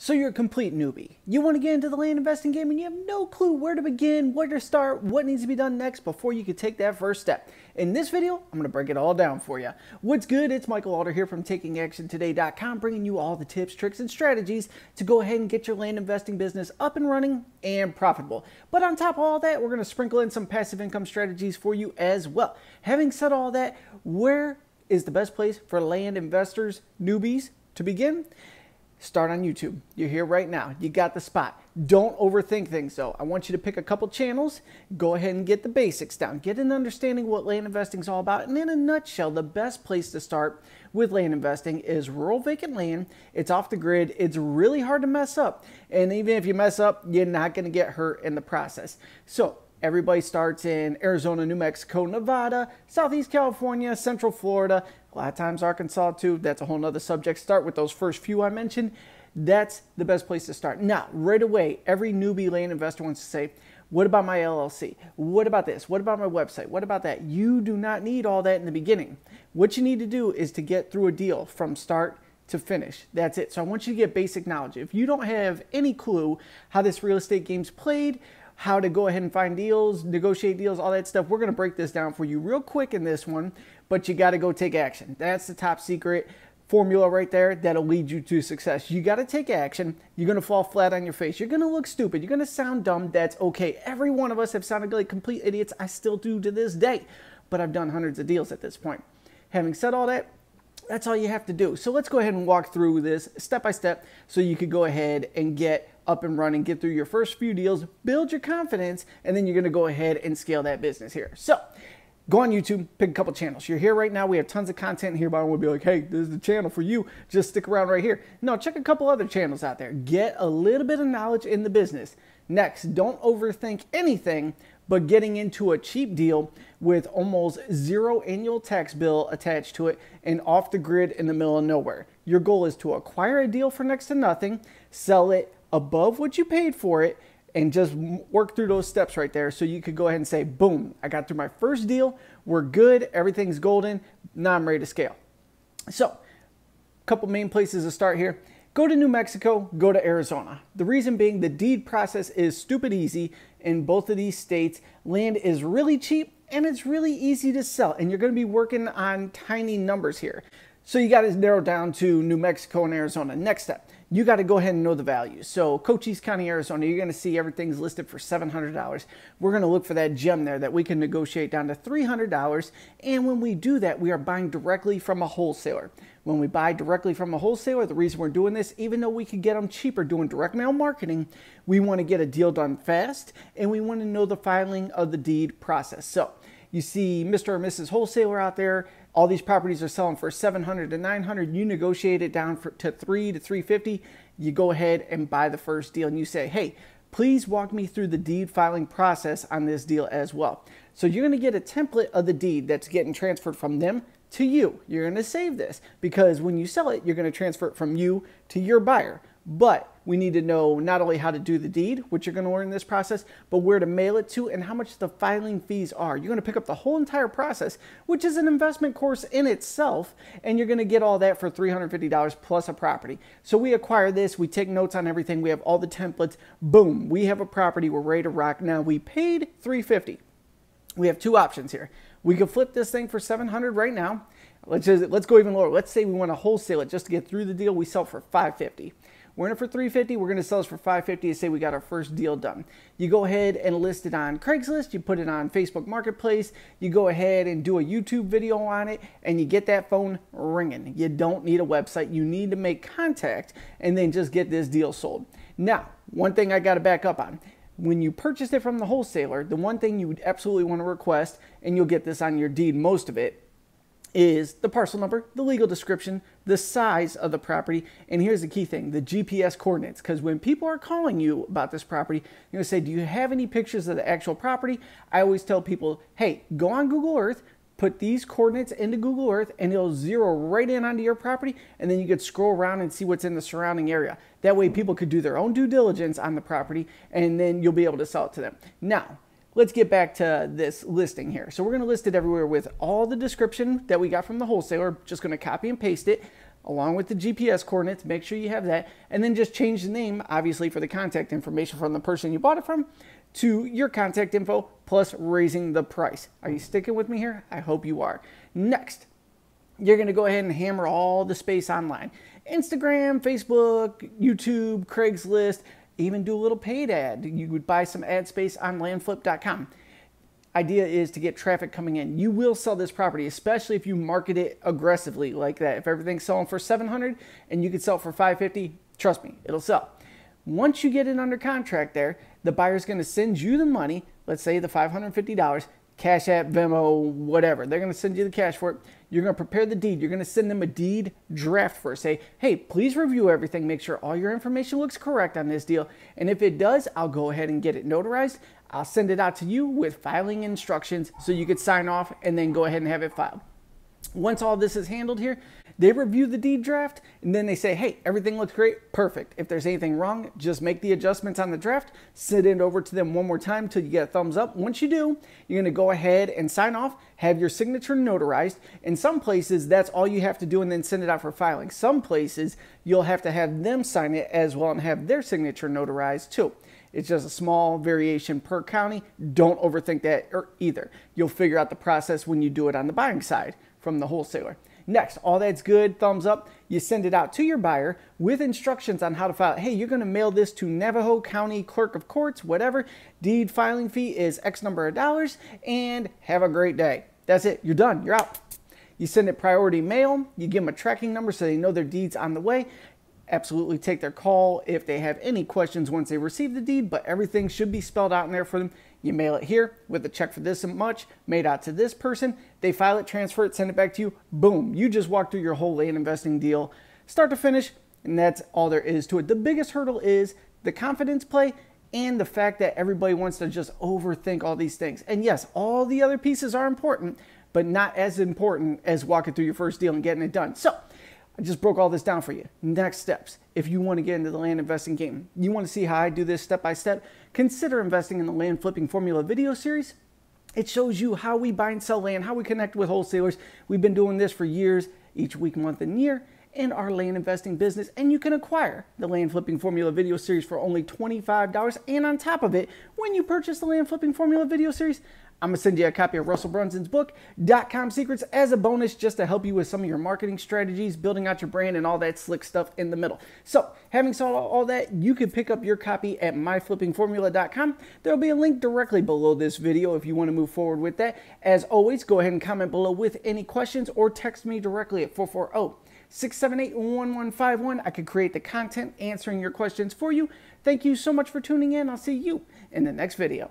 So you're a complete newbie. You want to get into the land investing game and you have no clue where to begin, where to start, what needs to be done next before you can take that first step. In this video, I'm going to break it all down for you. What's good? It's Michael Alder here from TakingActionToday.com bringing you all the tips, tricks, and strategies to go ahead and get your land investing business up and running and profitable. But on top of all that, we're going to sprinkle in some passive income strategies for you as well. Having said all that, where is the best place for land investors, newbies, to begin? Start on YouTube. You're here right now. You got the spot. Don't overthink things though. I want you to pick a couple channels, go ahead and get the basics down. Get an understanding what land investing is all about. And in a nutshell, the best place to start with land investing is rural vacant land. It's off the grid. It's really hard to mess up. And even if you mess up, you're not going to get hurt in the process. So Everybody starts in Arizona, New Mexico, Nevada, Southeast California, Central Florida, a lot of times Arkansas too. That's a whole nother subject. Start with those first few I mentioned. That's the best place to start. Now, right away, every newbie land investor wants to say, what about my LLC? What about this? What about my website? What about that? You do not need all that in the beginning. What you need to do is to get through a deal from start to finish. That's it. So I want you to get basic knowledge. If you don't have any clue how this real estate game's played, how to go ahead and find deals, negotiate deals, all that stuff. We're going to break this down for you real quick in this one, but you got to go take action. That's the top secret formula right there that'll lead you to success. You got to take action. You're going to fall flat on your face. You're going to look stupid. You're going to sound dumb. That's okay. Every one of us have sounded like complete idiots. I still do to this day, but I've done hundreds of deals at this point. Having said all that, that's all you have to do. So let's go ahead and walk through this step by step so you could go ahead and get up and running, get through your first few deals, build your confidence, and then you're gonna go ahead and scale that business here. So go on YouTube, pick a couple channels. You're here right now. We have tons of content here, but I will be like, hey, this is the channel for you. Just stick around right here. No, check a couple other channels out there. Get a little bit of knowledge in the business. Next, don't overthink anything but getting into a cheap deal with almost zero annual tax bill attached to it and off the grid in the middle of nowhere. Your goal is to acquire a deal for next to nothing, sell it above what you paid for it, and just work through those steps right there so you could go ahead and say, boom, I got through my first deal, we're good, everything's golden, now I'm ready to scale. So, a couple main places to start here. Go to New Mexico, go to Arizona. The reason being the deed process is stupid easy in both of these states. Land is really cheap and it's really easy to sell and you're going to be working on tiny numbers here. So you got to narrow down to New Mexico and Arizona. Next step, you got to go ahead and know the value. So Cochise County, Arizona, you're going to see everything's listed for $700. We're going to look for that gem there that we can negotiate down to $300. And when we do that, we are buying directly from a wholesaler. When we buy directly from a wholesaler, the reason we're doing this, even though we could get them cheaper doing direct mail marketing, we want to get a deal done fast and we want to know the filing of the deed process. So you see Mr. or Mrs. Wholesaler out there all these properties are selling for 700 to 900 you negotiate it down for, to 3 to 350 you go ahead and buy the first deal and you say hey please walk me through the deed filing process on this deal as well. So you're going to get a template of the deed that's getting transferred from them to you. You're going to save this because when you sell it you're going to transfer it from you to your buyer. But we need to know not only how to do the deed, which you're going to learn in this process, but where to mail it to and how much the filing fees are. You're going to pick up the whole entire process, which is an investment course in itself, and you're going to get all that for $350 plus a property. So we acquire this, we take notes on everything, we have all the templates, boom, we have a property, we're ready to rock. Now we paid 350. We have two options here. We could flip this thing for 700 right now. Let's just, let's go even lower. Let's say we want to wholesale it just to get through the deal. We sell for 550. We're in it for 350. We're going to sell this for 550 to say we got our first deal done. You go ahead and list it on Craigslist. You put it on Facebook Marketplace. You go ahead and do a YouTube video on it, and you get that phone ringing. You don't need a website. You need to make contact and then just get this deal sold. Now, one thing I got to back up on when you purchase it from the wholesaler, the one thing you would absolutely want to request, and you'll get this on your deed, most of it, is the parcel number, the legal description, the size of the property, and here's the key thing, the GPS coordinates. Because when people are calling you about this property, you're gonna say, do you have any pictures of the actual property? I always tell people, hey, go on Google Earth, put these coordinates into Google Earth, and it'll zero right in onto your property, and then you could scroll around and see what's in the surrounding area. That way people could do their own due diligence on the property, and then you'll be able to sell it to them. Now, let's get back to this listing here. So we're going to list it everywhere with all the description that we got from the wholesaler. Just going to copy and paste it. along with the GPS coordinates. Make sure you have that. And then just change the name, obviously, for the contact information from the person you bought it from to your contact info plus raising the price. Are you sticking with me here? I hope you are. Next, you're going to go ahead and hammer all the space online Instagram, Facebook, YouTube, Craigslist, even do a little paid ad. You would buy some ad space on landflip.com. Idea is to get traffic coming in. You will sell this property, especially if you market it aggressively like that. If everything's selling for 700 and you could sell for 550, trust me, it'll sell. Once you get it under contract there, the buyer's going to send you the money, let's say the $550, Cash App, Venmo, whatever. They're going to send you the cash for it. You're going to prepare the deed. You're going to send them a deed draft first. Say, hey, please review everything. Make sure all your information looks correct on this deal. And if it does, I'll go ahead and get it notarized. I'll send it out to you with filing instructions so you could sign off and then go ahead and have it filed. Once all this is handled here, they review the deed draft and then they say, hey, everything looks great, perfect. If there's anything wrong, just make the adjustments on the draft, send it over to them one more time until you get a thumbs up. Once you do, you're gonna go ahead and sign off, have your signature notarized. In some places, that's all you have to do and then send it out for filing. Some places, you'll have to have them sign it as well and have their signature notarized too. It's just a small variation per county. Don't overthink that either. You'll figure out the process when you do it on the buying side from the wholesaler. Next, all that's good, thumbs up. You send it out to your buyer with instructions on how to file. Hey, you're going to mail this to Navajo County Clerk of Courts, whatever. Deed filing fee is X number of dollars, and have a great day. That's it. You're done. You're out. You send it priority mail. You give them a tracking number so they know their deed's on the way. Absolutely take their call if they have any questions once they receive the deed, but everything should be spelled out in there for them. You mail it here with a check for this much made out to this person. They file it, transfer it, send it back to you. Boom. You just walk through your whole land investing deal, start to finish, and that's all there is to it. The biggest hurdle is the confidence play and the fact that everybody wants to just overthink all these things. And yes, all the other pieces are important, but not as important as walking through your first deal and getting it done. So, I just broke all this down for you. Next steps. If you want to get into the land investing game, you want to see how I do this step by step, consider investing in the Land Flipping Formula video series. It shows you how we buy and sell land, how we connect with wholesalers. We've been doing this for years, each week, month, and year in our land investing business. And you can acquire the Land Flipping Formula video series for only $25. And on top of it, when you purchase the Land Flipping Formula video series, I'm to send you a copy of Russell Brunson's book, Dot Com Secrets, as a bonus just to help you with some of your marketing strategies, building out your brand, and all that slick stuff in the middle. So, having said all that, you can pick up your copy at myflippingformula.com. There'll be a link directly below this video if you want to move forward with that. As always, go ahead and comment below with any questions or text me directly at 440 678 1151. I could create the content answering your questions for you. Thank you so much for tuning in. I'll see you in the next video.